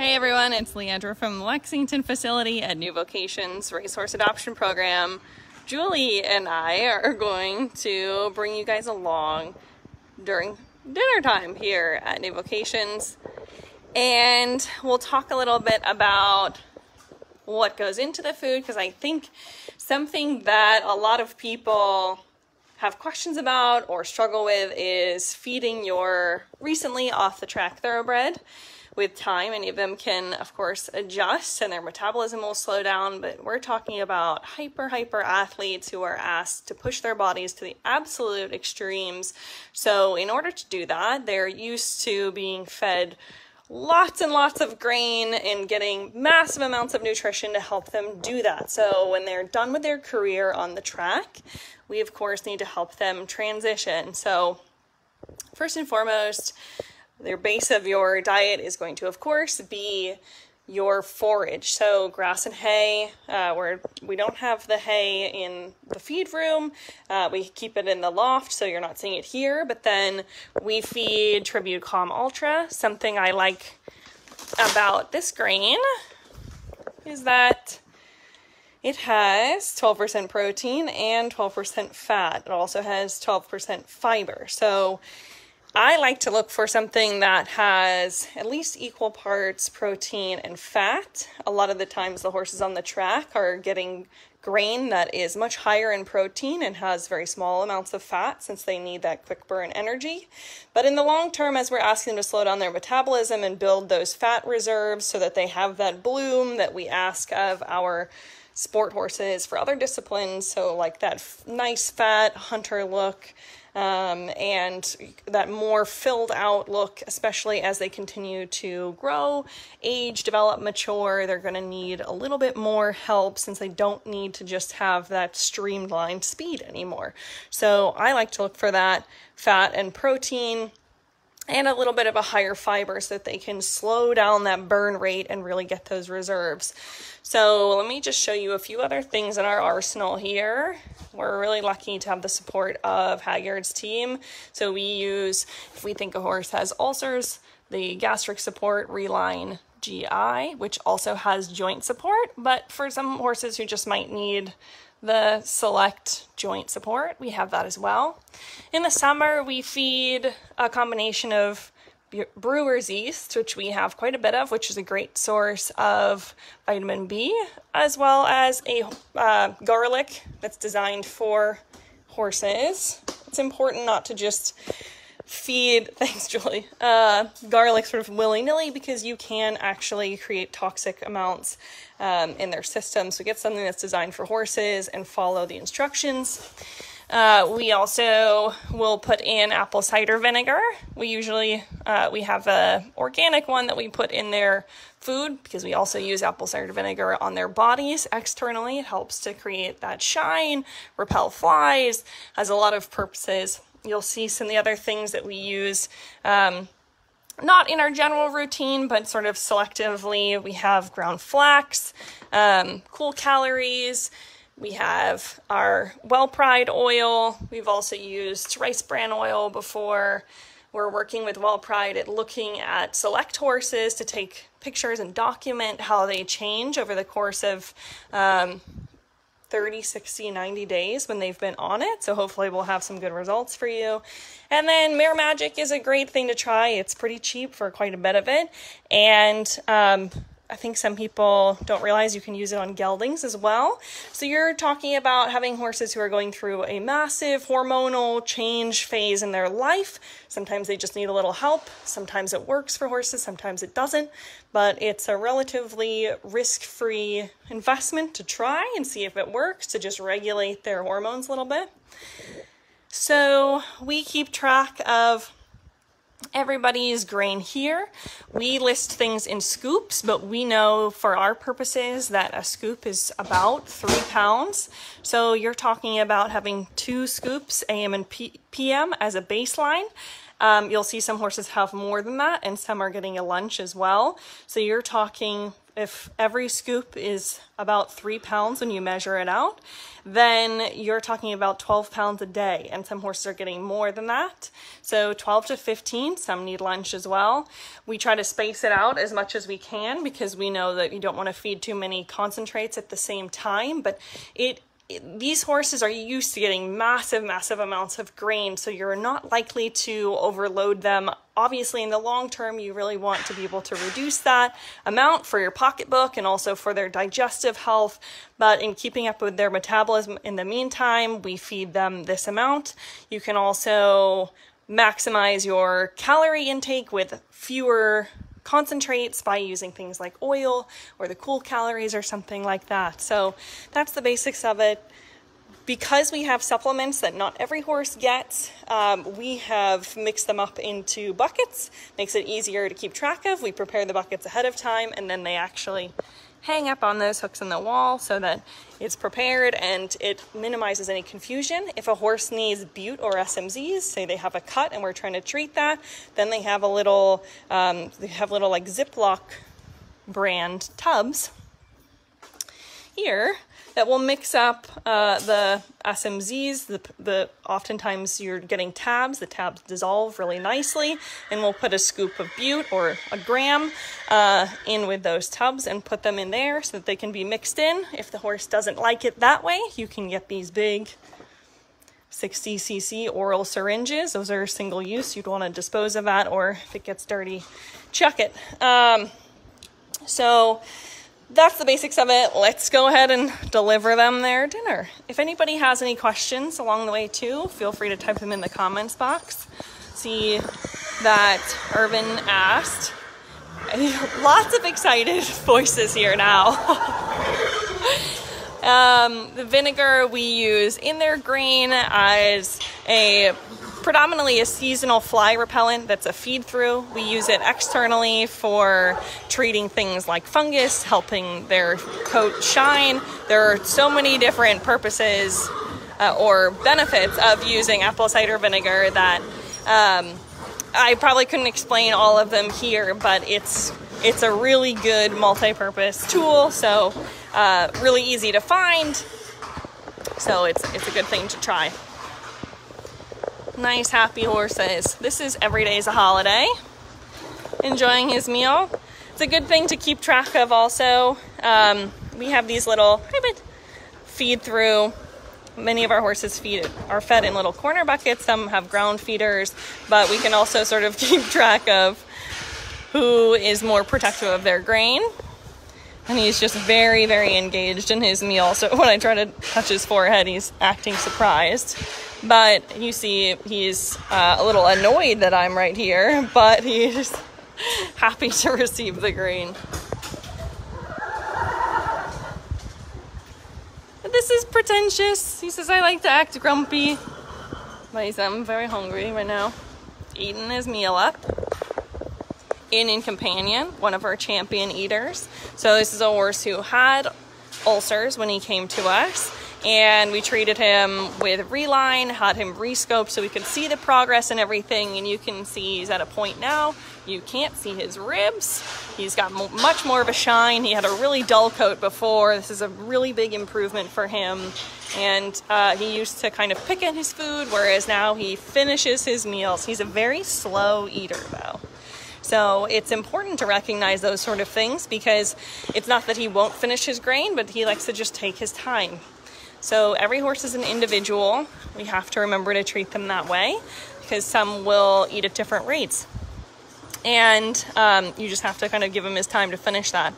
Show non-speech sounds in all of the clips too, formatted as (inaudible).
Hey everyone, it's Leandra from Lexington facility at New Vocations Racehorse Adoption Program. Julie and I are going to bring you guys along during dinner time here at New Vocations and we'll talk a little bit about what goes into the food because I think something that a lot of people have questions about or struggle with is feeding your recently off the track thoroughbred with time. Any of them can, of course, adjust and their metabolism will slow down, but we're talking about hyper, hyper athletes who are asked to push their bodies to the absolute extremes. So, in order to do that, they're used to being fed lots and lots of grain and getting massive amounts of nutrition to help them do that. So, when they're done with their career on the track, we of course need to help them transition. So, first and foremost, their base of your diet is going to, of course, be your forage. So grass and hay, uh, where we don't have the hay in the feed room, uh, we keep it in the loft, so you're not seeing it here. But then we feed Tribute Kalm Ultra. Something I like about this grain is that it has 12% protein and 12% fat. It also has 12% fiber. So I like to look for something that has at least equal parts protein and fat. A lot of the times, the horses on the track are getting grain that is much higher in protein and has very small amounts of fat since they need that quick burn energy. But in the long term, as we're asking them to slow down their metabolism and build those fat reserves so that they have that bloom that we ask of our sport horses for other disciplines, so like that nice fat hunter look um, and that more filled out look, especially as they continue to grow, age, develop, mature. They're going to need a little bit more help since they don't need to just have that streamlined speed anymore. So I like to look for that fat and protein and a little bit of a higher fiber so that they can slow down that burn rate and really get those reserves. So let me just show you a few other things in our arsenal here. We're really lucky to have the support of Hagyard's team. So we use, if we think a horse has ulcers, the gastric support Relyne GI, which also has joint support, but for some horses who just might need the select joint support. We have that as well. In the summer, we feed a combination of brewer's yeast, which we have quite a bit of, which is a great source of vitamin B, as well as a uh, garlic that's designed for horses. It's important not to just feed, (laughs) thanks, Julie, uh, garlic sort of willy nilly because you can actually create toxic amounts um, in their system. So get something that's designed for horses and follow the instructions. Uh, we also will put in apple cider vinegar. We usually uh, we have a organic one that we put in their food because we also use apple cider vinegar on their bodies externally. It helps to create that shine, repel flies, has a lot of purposes. You'll see some of the other things that we use. Um, not in our general routine, but sort of selectively. We have ground flax, um, cool calories. We have our well pride oil. We've also used rice bran oil before. We're working with Well Pride at looking at select horses to take pictures and document how they change over the course of um, 30, 60, 90 days when they've been on it. So hopefully we'll have some good results for you. And then Mare Magic is a great thing to try. It's pretty cheap for quite a bit of it. And um, I think some people don't realize you can use it on geldings as well. So you're talking about having horses who are going through a massive hormonal change phase in their life. Sometimes they just need a little help. Sometimes it works for horses, sometimes it doesn't. But it's a relatively risk free investment to try and see if it works to just regulate their hormones a little bit. So we keep track of everybody's grain here. We list things in scoops, but we know for our purposes that a scoop is about three pounds. So you're talking about having two scoops AM and P PM as a baseline. Um, you'll see some horses have more than that, and some are getting a lunch as well. So you're talking if every scoop is about three pounds when you measure it out, then you're talking about 12 pounds a day. And some horses are getting more than that. So 12 to 15, some need lunch as well. We try to space it out as much as we can because we know that you don't want to feed too many concentrates at the same time, but it these horses are used to getting massive, massive amounts of grain, so you're not likely to overload them. Obviously, in the long term, you really want to be able to reduce that amount for your pocketbook and also for their digestive health. But in keeping up with their metabolism in the meantime, we feed them this amount. You can also maximize your calorie intake with fewer concentrates by using things like oil or the cool calories or something like that. So that's the basics of it. Because we have supplements that not every horse gets, um, we have mixed them up into buckets. Makes it easier to keep track of. We prepare the buckets ahead of time and then they actually hang up on those hooks in the wall so that it's prepared and it minimizes any confusion. If a horse needs bute or SMZs, say they have a cut and we're trying to treat that, then they have a little, um, they have little like Ziploc brand tubs here that will mix up uh, the SMZs. The, the oftentimes you're getting tabs. The tabs dissolve really nicely, and we'll put a scoop of bute or a gram uh, in with those tubs and put them in there so that they can be mixed in. If the horse doesn't like it that way, you can get these big 60 cc oral syringes. Those are single use. You'd want to dispose of that, or if it gets dirty, chuck it. Um, so that's the basics of it. Let's go ahead and deliver them their dinner. If anybody has any questions along the way too, feel free to type them in the comments box. See that Irvin asked. (laughs) Lots of excited (laughs) voices here now. (laughs) um, the vinegar we use in their grain as a predominantly a seasonal fly repellent that's a feed through. We use it externally for treating things like fungus, helping their coat shine. There are so many different purposes uh, or benefits of using apple cider vinegar that um, I probably couldn't explain all of them here, but it's it's a really good multi-purpose tool. So uh, really easy to find. So it's it's a good thing to try nice happy horses. This is every day is a holiday. Enjoying his meal. It's a good thing to keep track of also. Um, we have these little feed through. Many of our horses feed are fed in little corner buckets. Some have ground feeders, but we can also sort of (laughs) keep track of who is more protective of their grain. And he's just very, very engaged in his meal. So (laughs) when I try to touch his forehead, he's acting surprised. But you see, he's uh, a little annoyed that I'm right here, (laughs) but he's (laughs) happy to receive the grain. This is pretentious. He says I like to act grumpy. But I'm very hungry right now. Eating his meal up. In in Companion, one of our champion eaters. So this is a horse who had ulcers when he came to us and we treated him with Relyne, had him rescoped so we could see the progress and everything. And you can see he's at a point now. You can't see his ribs. He's got much more of a shine. He had a really dull coat before. This is a really big improvement for him. And uh, he used to kind of pick at his food, whereas now he finishes his meals. He's a very slow eater, though. So it's important to recognize those sort of things because it's not that he won't finish his grain, but he likes to just take his time. So every horse is an individual. We have to remember to treat them that way because some will eat at different rates. And um, you just have to kind of give him his time to finish that.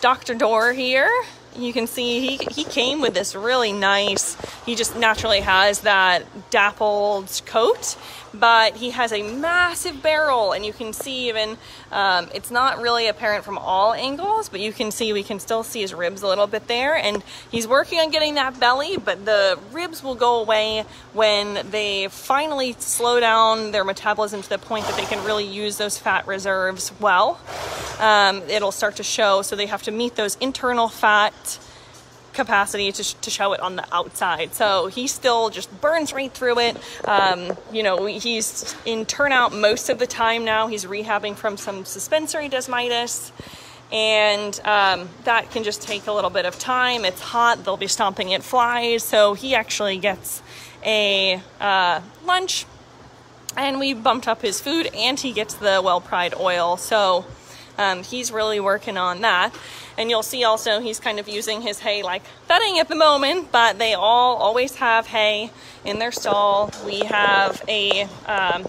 Dr. Door here, you can see he, he came with this really nice, he just naturally has that dappled coat but he has a massive barrel and you can see even um, it's not really apparent from all angles but you can see we can still see his ribs a little bit there and he's working on getting that belly but the ribs will go away when they finally slow down their metabolism to the point that they can really use those fat reserves well. Um, it'll start to show so they have to meet those internal fat capacity to, sh- to show it on the outside. So he still just burns right through it. Um, you know, he's in turnout most of the time now. He's rehabbing from some suspensory desmitis. and um, that can just take a little bit of time. It's hot, they'll be stomping at flies, so he actually gets a uh, lunch and we bumped up his food and he gets the well pride oil so um, he's really working on that and you'll see also he's kind of using his hay like bedding at the moment but they all always have hay in their stall we have a um,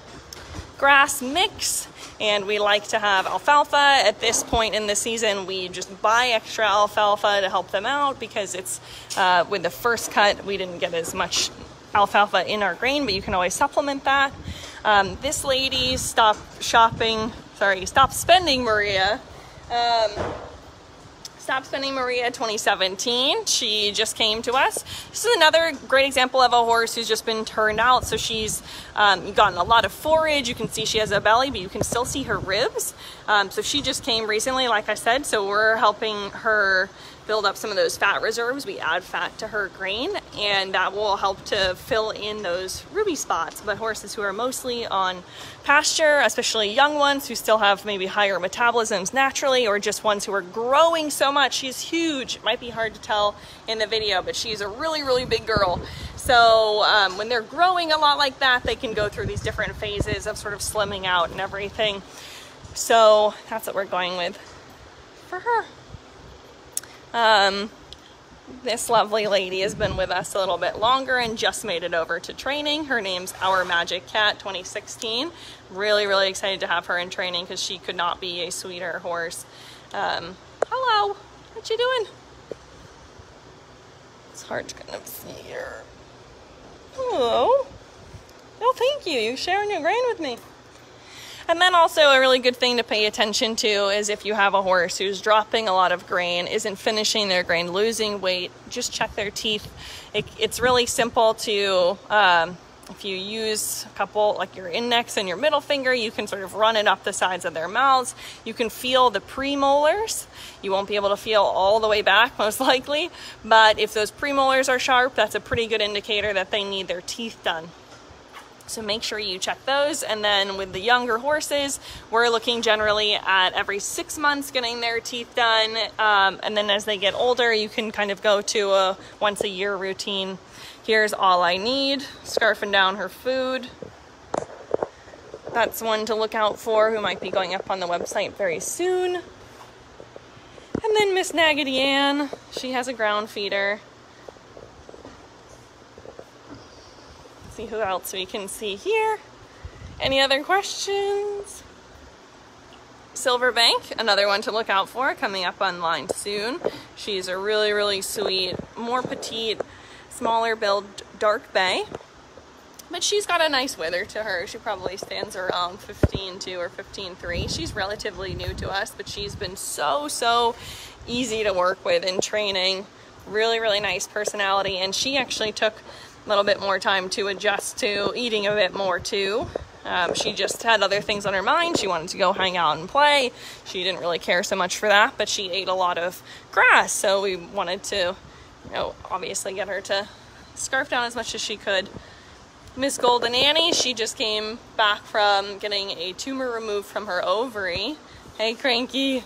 grass mix and we like to have alfalfa. At this point in the season, we just buy extra alfalfa to help them out because it's uh, with the first cut, we didn't get as much alfalfa in our grain, but you can always supplement that. Um, this lady stopped shopping, sorry, Stop spending Maria. Um, Stop Spending Maria 2017. She just came to us. This is another great example of a horse who's just been turned out. So she's um, gotten a lot of forage. You can see she has a belly, but you can still see her ribs. Um, so she just came recently, like I said. So we're helping her build up some of those fat reserves. We add fat to her grain and that will help to fill in those ruby spots. But horses who are mostly on pasture, especially young ones who still have maybe higher metabolisms naturally or just ones who are growing so much. She's huge. It might be hard to tell in the video, but she's a really, really big girl. So um, when they're growing a lot like that, they can go through these different phases of sort of slimming out and everything. So that's what we're going with for her. Um, this lovely lady has been with us a little bit longer and just made it over to training. Her name's Our Magic Cat 2016. Really, really excited to have her in training because she could not be a sweeter horse. Um, hello, what you doing? It's hard to kind of see here. Hello. Oh, thank you. You sharing your grain with me. And then also a really good thing to pay attention to is if you have a horse who's dropping a lot of grain, isn't finishing their grain, losing weight, just check their teeth. It, it's really simple to, um, if you use a couple, like your index and your middle finger, you can sort of run it up the sides of their mouths. You can feel the premolars. You won't be able to feel all the way back, (laughs) most likely. But if those premolars are sharp, that's a pretty good indicator that they need their teeth done. So make sure you check those. And then with the younger horses, we're looking generally at every six months getting their teeth done. Um, and then as they get older, you can kind of go to a once a year routine. Here's all I need, scarfing down her food. That's one to look out for who might be going up on the website very soon. And then Miss Naggedy Ann, she has a ground feeder. See who else we can see here. Any other questions? Silver Bank, another one to look out for, coming up online soon. She's a really, really sweet, more petite, smaller build dark bay. But she's got a nice wither to her. She probably stands around 15.2 or 15.3. She's relatively new to us, but she's been so, so easy to work with in training. Really, really nice personality. And she actually took a little bit more time to adjust to eating a bit more too. Um, she just had other things on her mind. She wanted to go hang out and play. She didn't really care so much for that, but she ate a lot of grass, so we wanted to, you know, obviously get her to scarf down as much as she could. Miss Golden Annie, she just came back from getting a tumor removed from her ovary. Hey, Cranky.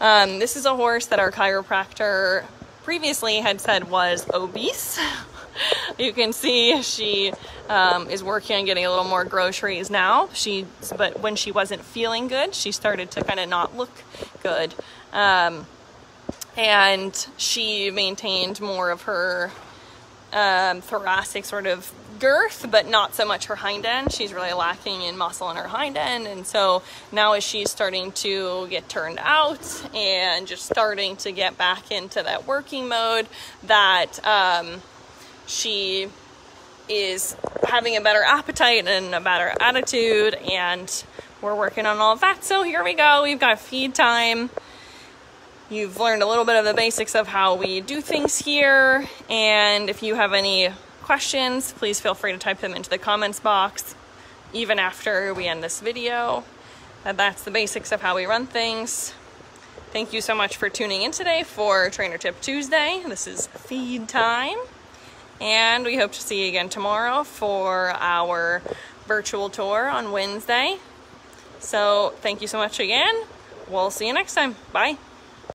Um, this is a horse that our chiropractor previously had said was obese. You can see she um, is working on getting a little more groceries now. She, but when she wasn't feeling good, she started to kind of not look good. Um, and she maintained more of her um, thoracic sort of girth, but not so much her hind end. She's really lacking in muscle in her hind end. And so now as she's starting to get turned out and just starting to get back into that working mode, that um, she is having a better appetite and a better attitude and we're working on all of that. So here we go. We've got feed time. You've learned a little bit of the basics of how we do things here. And if you have any questions, please feel free to type them into the comments box even after we end this video. And that's the basics of how we run things. Thank you so much for tuning in today for Trainer Tip Tuesday. This is feed time. And we hope to see you again tomorrow for our virtual tour on Wednesday. So thank you so much again. We'll see you next time. Bye.